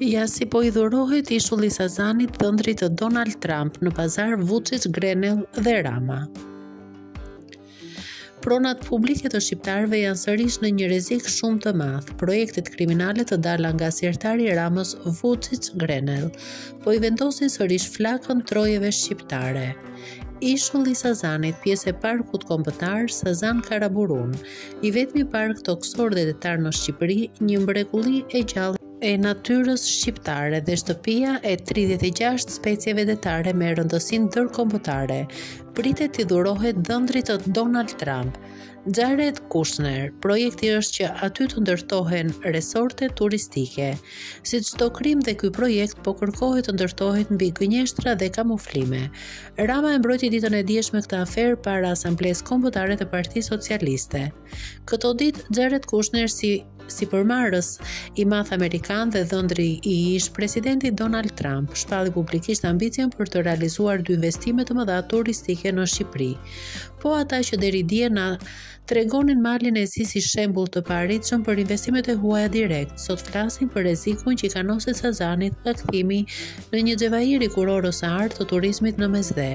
Ja si po i dhurohet ishulli i Sazanit dhëndrit të Donald Trump në pazar Vucic, Grenell dhe Rama. Pronat publike të shqiptarëve janë sërish në një rrezik shumë të madh. Projektet kriminale të dala nga sirtari i Ramës Vucic Grenell po i vendosin sërish flakën trojeve shqiptare. Ishulli i Sazanit, pjesë e parkut kombëtar Sazan Karaburun, I vetmi park tokësor dhe detar në Shqipëri, një mrekulli e gjallë e natyrës shqiptare dhe shtëpia e 36 specieve detare me rëndësi ndërkombëtare, pritet t'i dhurohet dhëndrit të Donald Trump, Jared Kushner. Projekti është që aty të ndërtohen resorte turistike. Si çdo krim dhe ky projekt po kërkohet të ndërtohet mbi gënjeshtra dhe kamuflime. Rama e mbrojti ditën e djeshme këtë aferë para asamblesë kombëtare të Partisë Socialiste. Këto ditë Jared Kushner si sipërmarrës i madh amerikan dhe dhëndri i ish presidentit Donald Trump shpalli publikisht ambicien për të realizuar dy investime të mëdha turistike në Shqipëri. Po ata që deri dje na tregonin Malin e Zi si shembull të paarritshëm për investimet e huaja direkt. Sot flasin për rrezikun që i kanoset Sazanit nga kthimi në një xhevair i kurorës së artë të turizmit në Mesdhe.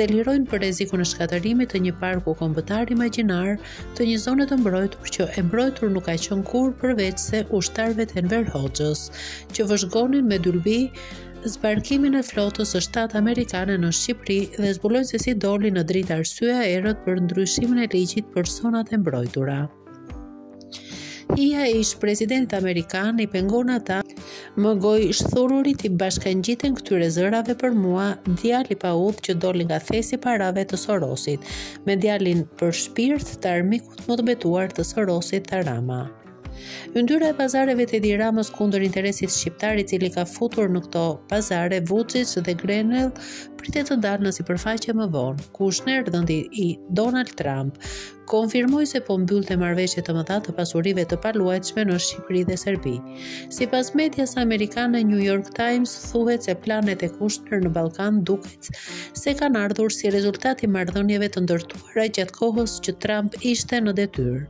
Delirojnë për rrezikun e shkatërrimit të një parku kombëtar imagjinar, të një zone të mbrojtur që e mbrojtur nuk ka qenë kurrë përveçse ushtarëve të Enver Hoxhës, që vëzhgonin me dylbi zbarkimin e flotës së shtatë amerikane në Shqipëri dhe zbulojnë se si doli në dritë arsyeja e errët për ndryshimin e ligjit për zonat e mbrojtura. Hija e ish presidentit amerikan i pengon, ata më gojështhururit i bashkangjiten këtyre zërave për mua djali i paudhë që doli nga thesi i parave të Sorosit me djalin për shpirt të armikut më të betuar të Sorosit, tha Rama. Yndyra e pazareve të Edi Ramës kundër interesit shqiptar i cili ka futur në këto pazare Vucic dhe Grenell pritet të dalë në sipërfaqe më vonë. Kushner, dhëndri i Donald Trump, konfirmoi se po mbyllte marrëveshje të mëdha të pasurive të paluajtshme në Shqipëri dhe Serbi. Sipas medias amerikane, New York Times thuhet se planet e Kushner në Ballkan duket se kanë ardhur si rezultat i marrëdhënieve të ndërtuara gjatë kohës që Trump ishte në detyrë.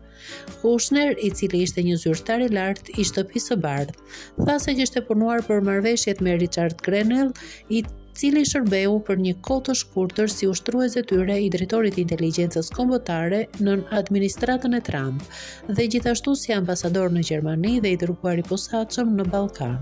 Kushner, i cili ishte një zyrtar i lartë i Shtëpisë së Bardhë, tha se kishte punuar për marrëveshjet me Richard Grenell, i cili shërbeu për një kohë të shkurtër si ushtrues detyre i drejtorit të inteligjencës kombëtare nën administratën e Trump dhe gjithashtu si ambasador në Gjermani dhe i dërguar i posaçëm në Ballkan.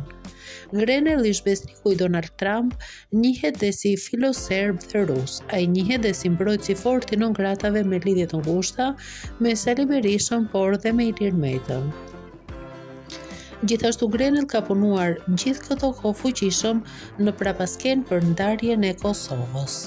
Grenell ish besniku i Donald Trump njihet dhe si filoserb dhe rus. Ai njihet dhe si mbrojtës i fortë i non-gratave me lidhje të ngushta me Sali Berishën, por dhe me Ilir Metën. Gjithashtu Grenell ka punuar gjithë këto kohë fuqishëm në prapaskenë për ndarjen e Kosovës.